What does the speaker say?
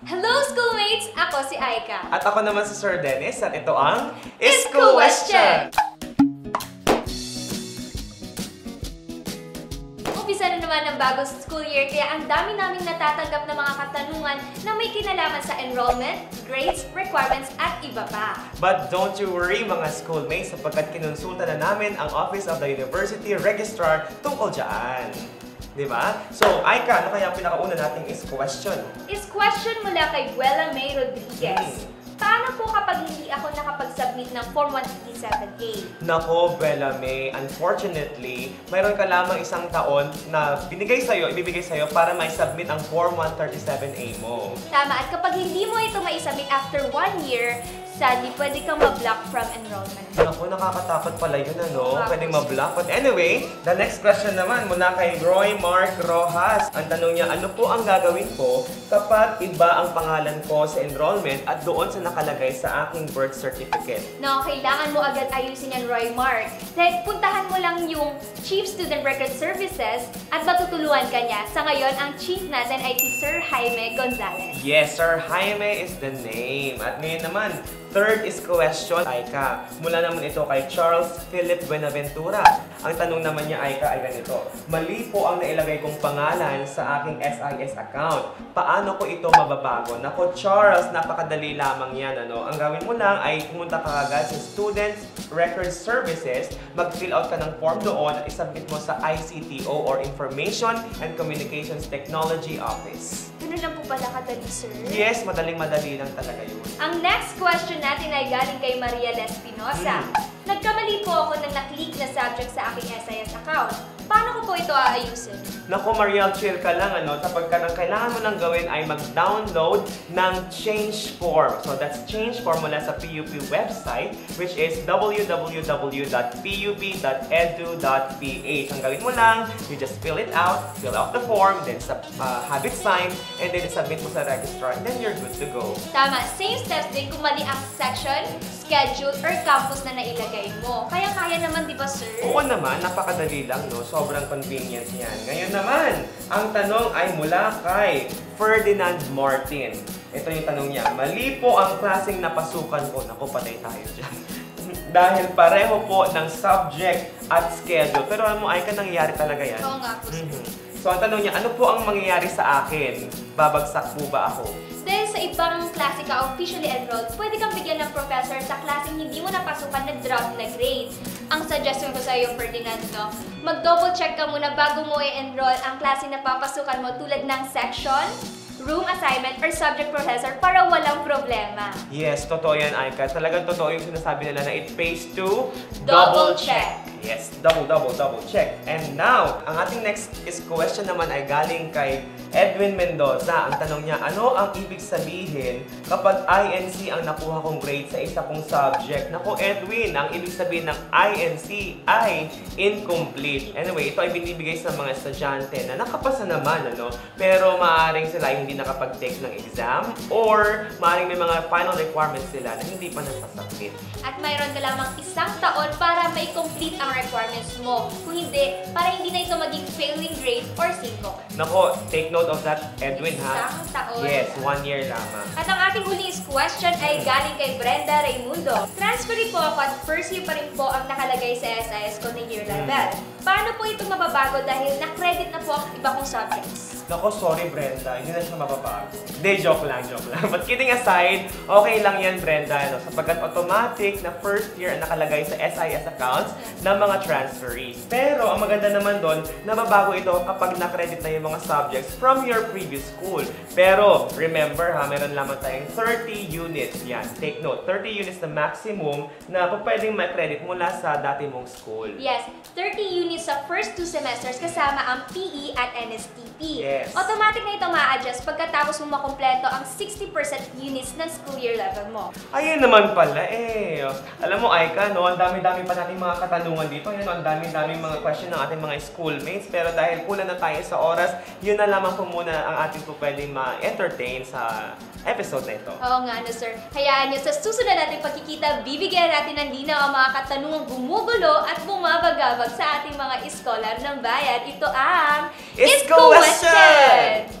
Hello, schoolmates! Ako si Aika. At ako naman si Sir Dennis at ito ang Isko Question! Umpisa na naman ang bagong school year kaya ang dami naming natatanggap na mga katanungan na may kinalaman sa enrollment, grades, requirements at iba pa. But don't you worry mga schoolmates sapagkat kinonsulta na namin ang Office of the University Registrar tungkol dyan. Di ba? So, Aika, ano kaya ang pinakauna nating is question? Is question mula kay Buela May Rodriguez. Hmm. Paano po kapag hindi ako nakapag-submit ng Form 137A? Nako, Bella May, unfortunately, mayroon ka lamang isang taon na binigay sa'yo, ibibigay sa'yo para mai-submit ang Form 137A mo. Tama, at kapag hindi mo ito maisubmit after one year, sadly, pwede kang ma-block from enrollment. Naku, nakakatakot pala yun, ano? Pwedeng ma-block. But anyway, the next question naman mula kay Roy Mark Rojas. Ang tanong niya, ano po ang gagawin ko kapag iba ang pangalan ko sa enrollment at doon sa nakalagay sa aking birth certificate? No, kailangan mo agad ayusin yan, Roy Mark. Like, puntahan mo lang yung Chief Student Record Services at matutulungan ka niya. Sa ngayon, ang chief natin ay si Sir Jaime Gonzalez. Yes, Sir Jaime is the name. At ngayon naman, third is question, Aika. Mula naman ito kay Charles Philip Buenaventura. Ang tanong naman niya, Aika, ay ganito. Mali po ang nailagay kong pangalan sa aking SIS account. Paano ko ito mababago? Nako, Charles, napakadali lamang yan. Ano? Ang gawin mo lang ay pumunta ka agad sa Students Record Services, mag-fill out ka ng form doon at isubmit mo sa ICTO or Information and Communications Technology Office. Ganun lang po pala kadali, sir. Yes, madaling-madali lang talaga yun. Ang next question natin ay galing kay Maria Lespinosa. Hmm. Nagkamali po ako ng na-click na subject sa aking SIS account. Paano ko po ito aayusin? Naku, Mariel, chill ka lang, ano? Sapagkat ang kailangan mo lang gawin ay mag-download ng change form. So, that's change form mula sa PUP website, which is www.pup.edu.ph. Ang gawin mo lang, you just fill it out, fill out the form, then sub, uh, have it signed, and then submit mo sa registrar, and then you're good to go. Tama, same steps din kung mali ang section, schedule, or campus na nailagay mo. Kaya kaya naman, di ba, sir? Oo naman, napakadali lang, no? Sobrang convenient yan. Ngayon naman, ang tanong ay mula kay Ferdinand Martin. Ito yung tanong niya, mali po ang klaseng napasukan ko. Naku, patay tayo dyan. Dahil pareho po ng subject at schedule. Pero alam mo, ay ka nangyayari talaga yan. Oo nga po. Mhm. So, ang tanong niya, ano po ang mangyayari sa akin? Babagsak po ba ako? Dahil sa ibang klase ka officially enrolled, pwede kang bigyan ng professor sa klaseng hindi mo napasukan na drop na grade. Ang suggestion ko sa iyo, Ferdinand, no? Mag-double check ka muna bago mo i-enroll ang klase na papasukan mo tulad ng section, room assignment, or subject professor para walang problema. Yes, totoo yan, Aika. Talagang totoo yung sinasabi nila na it pays to Double check. Yes, double, double, double check. And now, ang ating next is question naman ay galing kay Edwin Mendoza. Ang tanong niya, ano ang ibig sabihin kapag INC ang nakuha kong grade sa isa kong subject? Naku, Edwin, ang ibig sabihin ng INC ay incomplete. Anyway, ito ay binibigay sa mga estudyante na nakapasa naman, ano? Pero maaaring sila hindi nakapag-take ng exam or maaaring may mga final requirements sila na hindi pa nasasubmit. At mayroon ka lamang isang taon para may complete ang requirements mo. Kung hindi, para hindi na ito maging failing grade or single. Nako, take note of that, Edwin, ha? Isang taon. Yes, one year lamang. At ang ating huling question ay galing kay Brenda Raimundo. Transferee po ako at first year pa rin po ang nakalagay sa SIS ko na year level. Paano po ito mababago dahil na-credit na po ang iba kong subjects? Nako, sorry Brenda, hindi na siya mababago. Hindi, joke lang, joke lang. But kidding aside, okay lang yan Brenda, no? sapagkat automatic na first year ang nakalagay sa SIS accounts ng mga transferees. Pero ang maganda naman doon, nababago ito kapag na-credit na yung mga subjects from your previous school. Pero remember ha, meron lamang tayong 30 units. Yan, take note, 30 units na maximum na pwedeng ma-credit mula sa dati mong school. Yes, 30 units sa first two semesters kasama ang PE at NSTP. Yes. Automatic na ito ma-adjust pagkatapos mo makompleto ang 60% units ng school year level mo. Ayun naman pala eh. Alam mo, Aika, no, ang dami-dami pa nating mga katanungan dito. No, ang dami-dami mga question ng ating mga schoolmates. Pero dahil kulang na tayo sa oras, yun na lamang po muna ang ating po pwedeng ma-entertain sa episode na ito. Oo nga, no sir. Hayaan nyo, sa susunod nating pagkikita, bibigyan natin ng linaw ang mga katanungang gumugulo at bumabagabag sa ating mga iskolar ng bayan. Ito ang Isko Question!